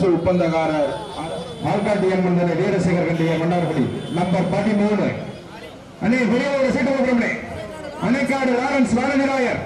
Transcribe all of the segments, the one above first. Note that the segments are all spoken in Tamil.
அரசு ஒப்பந்தக்காரர் மார்க்காட்டியன் மந்தன வீரசேகர் கண்டிய மன்னார்குடி நம்பர் பதிமூணு. அணி பெரியவரோட சீட்டு கொடுக்கிறோம்னே அணைக்காடு லாரன்ஸ் வாரதிராயர்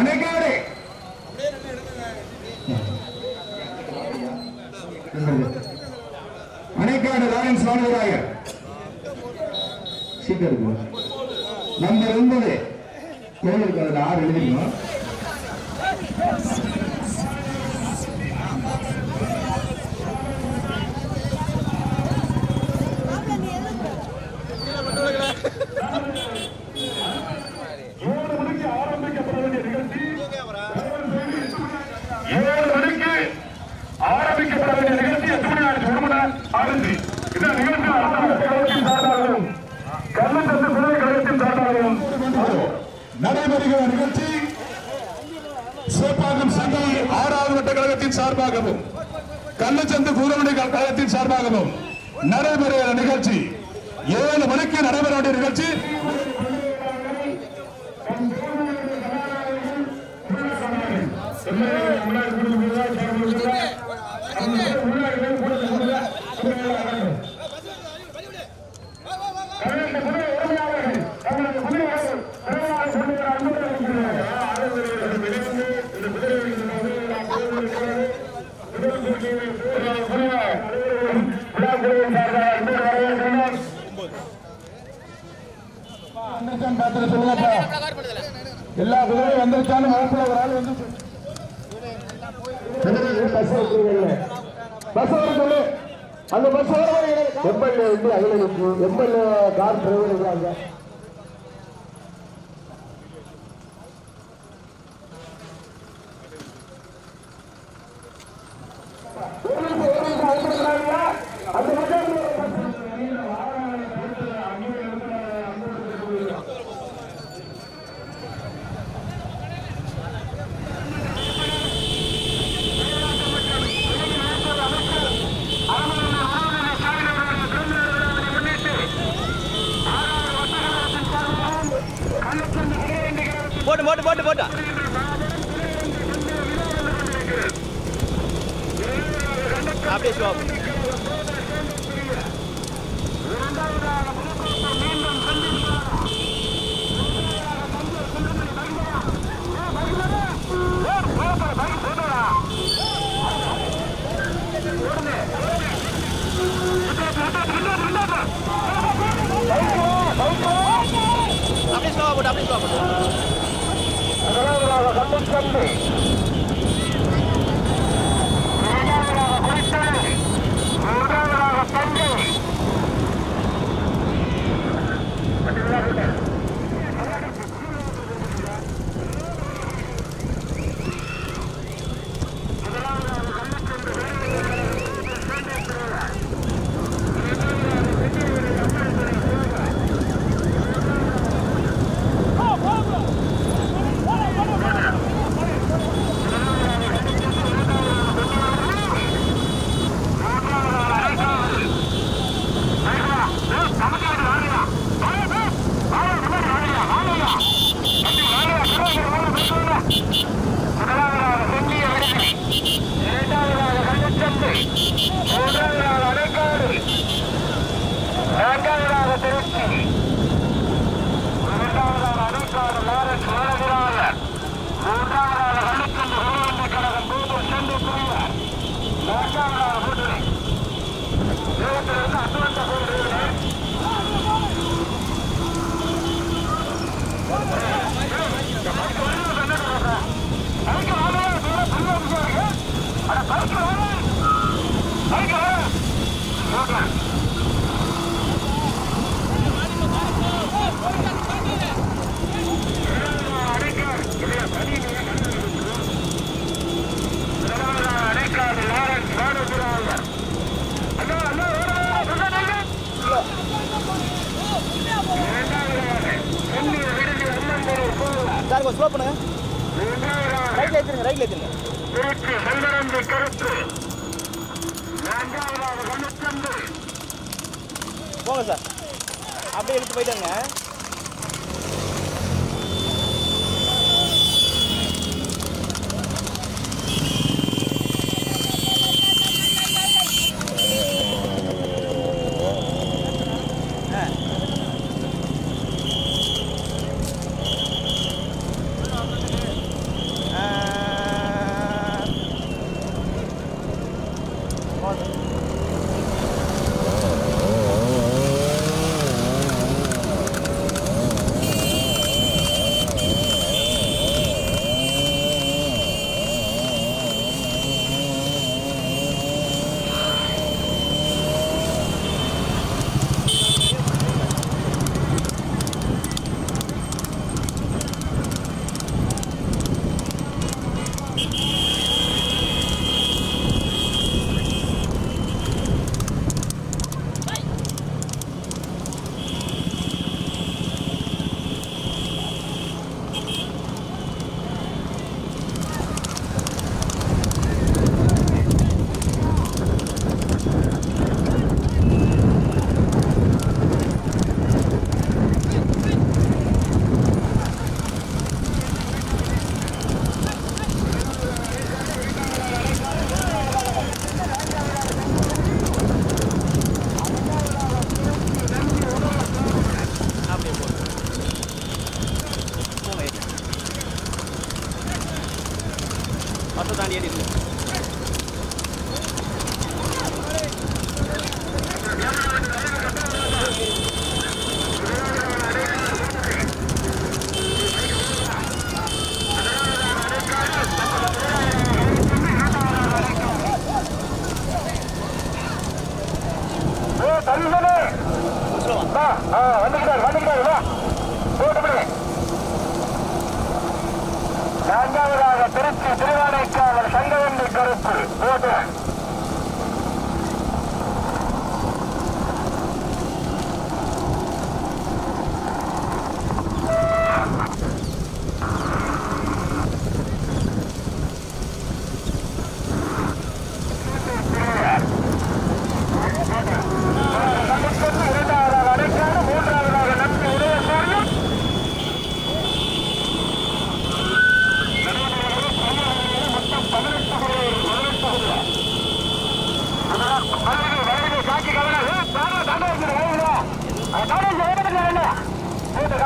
அணைக்காடு. அணைக்காடு லாரன்ஸ் வாரதிராயர் சீட்டு இருக்கு நம்பர் ஒன்பது. எவ்வளவு இருக்கு ஆறு எழுதிருக்கோம் ஏழு மணிக்கு ஆரம்பிக்கப்பட வேண்டிய நிகழ்ச்சி ஏழு மணிக்கு ஆரம்பிக்கப்பட வேண்டிய நிகழ்ச்சி எட்டு மணி ஆயிடுச்சு ஆரம்பி இந்த நிகழ்ச்சி கழகத்தின் சார்பாகவும் கள்ளச்சத்து குதிரை கழகத்தின் சார்பாகவும் நடைபெறுகிற நிகழ்ச்சி சேப்பாக்கம் சங்கை ஆறாவது வட்ட கழகத்தின் சார்பாகவும் கள்ளச்சந்து கூரமணி கழகத்தின் சார்பாகவும் நடைபெறுகிற நிகழ்ச்சி ஏழு மணிக்கு நடைபெற வேண்டிய நிகழ்ச்சி வந்திருக்கான்னு மனசுல ஒரு ஆள் வந்து பஸ் பஸ் வர சொல்லு. அந்த பஸ் வர எம்எல்ஏ வந்து அகில எம்எல்ஏ கார் டிரைவர் இருக்காங்க சார் கொஞ்சம் ஸ்லோ பண்ணுங்க. ரைட்ல ஏத்துங்க ரைட்ல ஏத்துங்க திருச்சி செல்வரம்பி கருத்து. போங்க சார். அப்படியே எடுத்து போயிட்டாங்க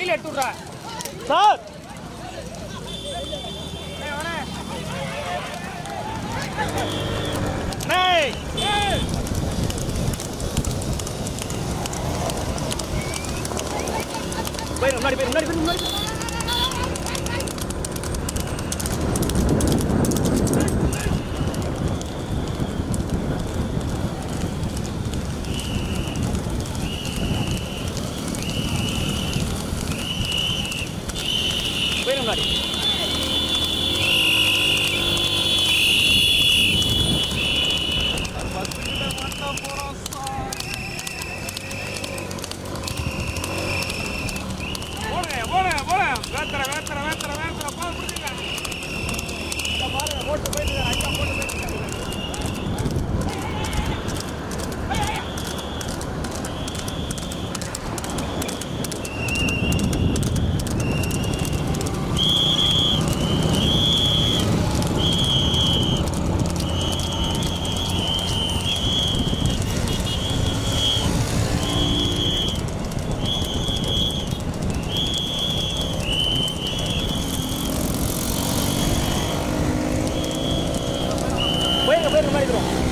வெளியில் எடுத்து விட்றா சார் போயிரு முன்னாடி போயிரு முன்னாடி போயிரு முன்னாடி பேர் இந்த மாதிரி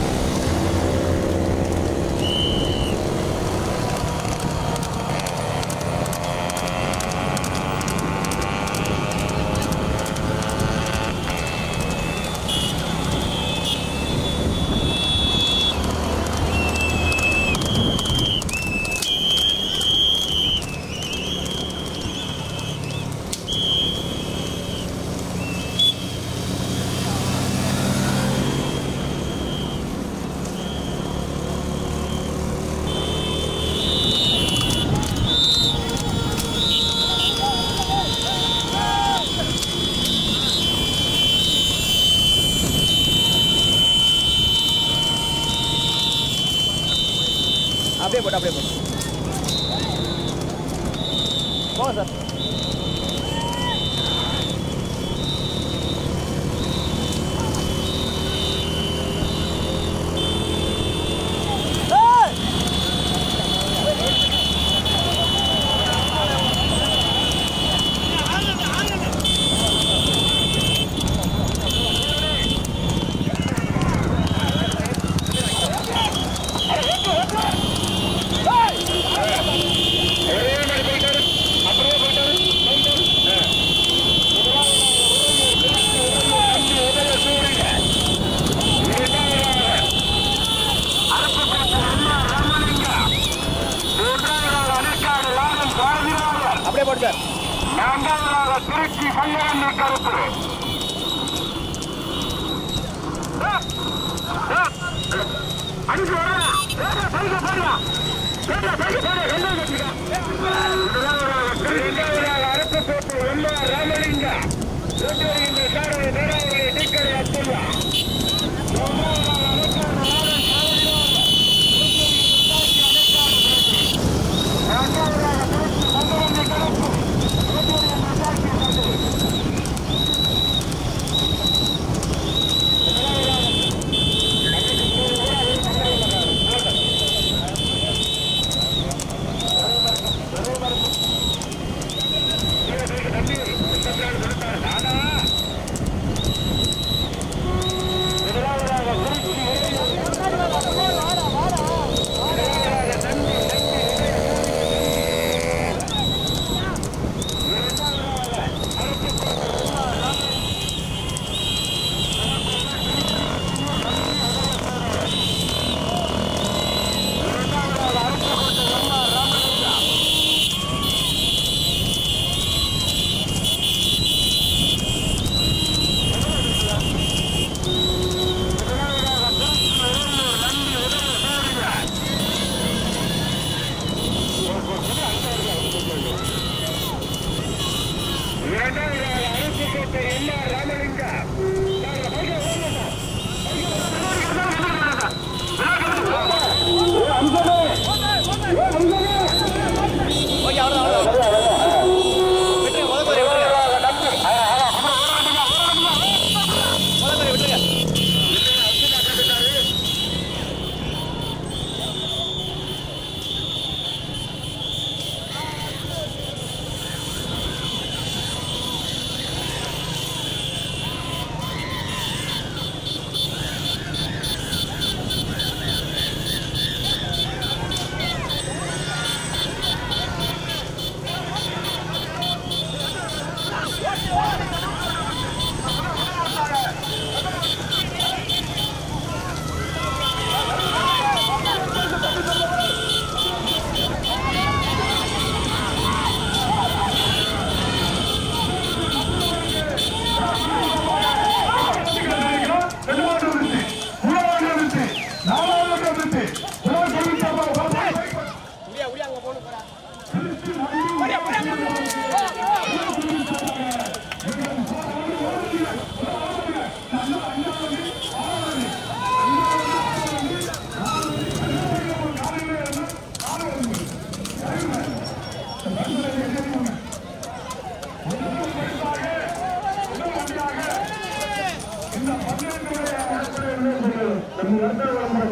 Good, good.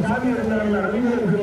சாமி இருந்தார்கள்? அறிஞர்கள்